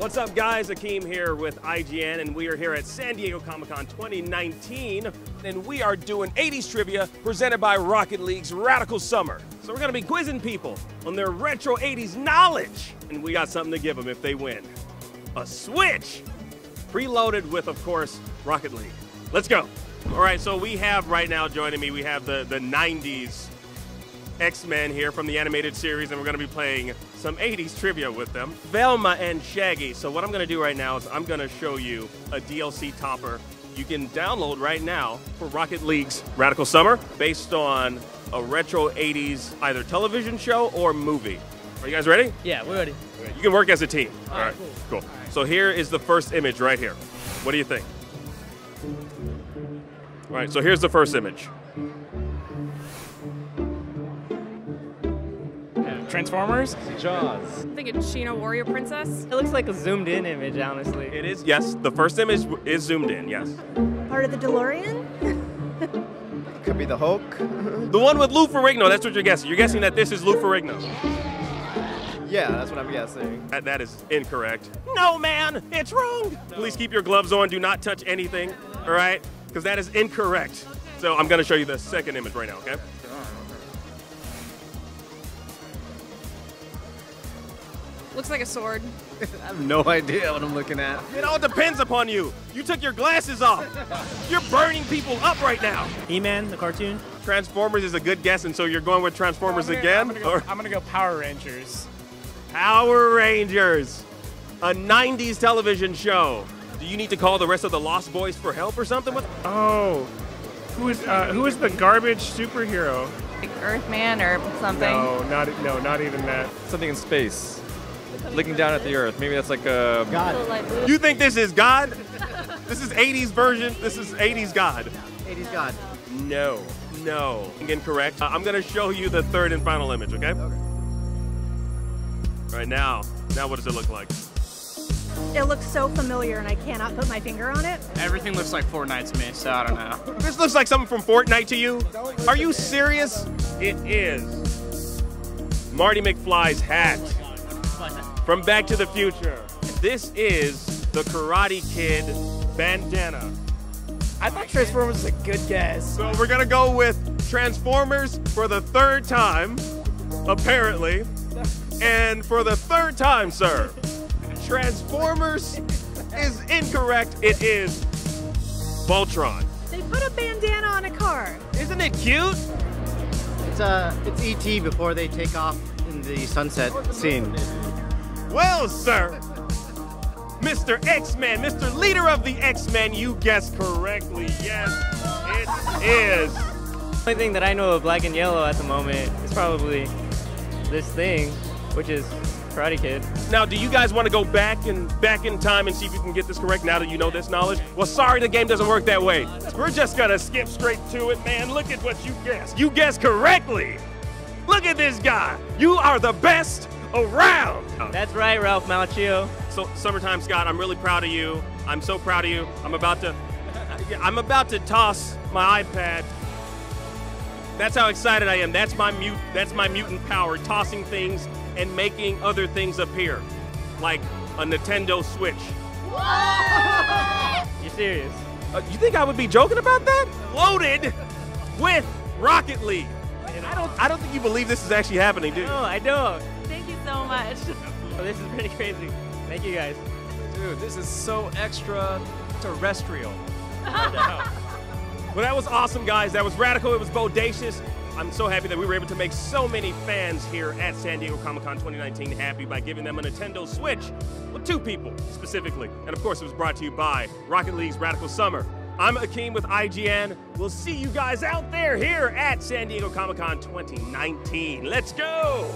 What's up, guys? Akeem here with IGN, and we are here at San Diego Comic Con 2019, and we are doing 80s trivia presented by Rocket League's Radical Summer. So we're gonna be quizzing people on their retro 80s knowledge, and we got something to give them if they win. A Switch! Preloaded with, of course, Rocket League. Let's go. All right, so we have right now joining me, we have the, the 90s X-Men here from the animated series, and we're to be playing some 80s trivia with them. Velma and Shaggy. So what I'm going to do right now is I'm going to show you a DLC topper you can download right now for Rocket League's Radical Summer based on a retro 80s either television show or movie. Are you guys ready? Yeah, we're ready. You can work as a team. All right, cool. So here is the first image right here. What do you think? All right, so here's the first image. Transformers? Jaws. I think it's Sheena Warrior Princess. It looks like a zoomed in image, honestly. It is, yes, the first image is zoomed in, yes. Part of the DeLorean? Could be the Hulk. The one with Lou Ferrigno, that's what you're guessing. You're guessing that this is Lou Ferrigno. Yeah, that's what I'm guessing. That, that is incorrect. No, man, it's wrong. Please keep your gloves on. Do not touch anything, all right? Because that is incorrect. So I'm going to show you the second image right now, okay? Looks like a sword. I have no idea what I'm looking at. It all depends upon you. You took your glasses off. You're burning people up right now. He-Man, the cartoon. Transformers is a good guess, and so you're going with Transformers I'm gonna- again? I'm gonna, go, Or I'm gonna go Power Rangers. Power Rangers, a 90s television show. Do you need to call the rest of the Lost Boys for help or something? What? Oh, who is uh, who is the garbage superhero? Like Earthman or something. No, not no, not even that. something in space, looking down at the Earth. Maybe that's like a God. You think this is God? This is 80s version. This is 80s God. 80s God. No, no. Incorrect. Uh, I'm going to show you the third and final image, okay? Okay. All right, now, now what does it look like? It looks so familiar and I cannot put my finger on it. Everything looks like Fortnite to me, so I don't know. This looks like something from Fortnite to you? Are you serious? It is Marty McFly's hat from Back to the Future. This is the Karate Kid bandana. I thought Transformers was a good guess. So we're gonna go with Transformers for the third time, apparently. And for the third time, sir, Transformers is incorrect. It is Voltron. They put a bandana on a car. Isn't it cute? It's uh, it's ET before they take off in the sunset scene. Well, sir, Mr. X-Men, Mr. Leader of the X-Men, you guessed correctly. Yes, it is. The only thing that I know of black and yellow at the moment is probably this thing, which is Karate Kid. Now, do you guys want to go back and back in time and see if you can get this correct now that you know this knowledge? Well, sorry, the game doesn't work that way. We're just gonna skip straight to it, man. Look at what you guessed. You guessed correctly. Look at this guy. You are the best around. That's right, Ralph Macchio. So, summertime Scott, I'm really proud of you. I'm so proud of you. I'm about to, I'm about to toss my iPad. That's how excited I am. That's my mute. That's my mutant power, tossing things and making other things appear, like a Nintendo Switch. You serious? Uh, you think I would be joking about that? Loaded with Rocket League. I don't. I don't think you believe this is actually happening, dude. No, I don't. Thank you so much. Oh, this is pretty crazy. Thank you guys. dude. This is so extra terrestrial. Well, that was awesome, guys. That was radical. It was bodacious. I'm so happy that we were able to make so many fans here at San Diego Comic Con 2019 happy by giving them a Nintendo Switch. Well, two people specifically. And of course, it was brought to you by Rocket League's Radical Summer. I'm Akeem with IGN. We'll see you guys out there here at San Diego Comic Con 2019. Let's go!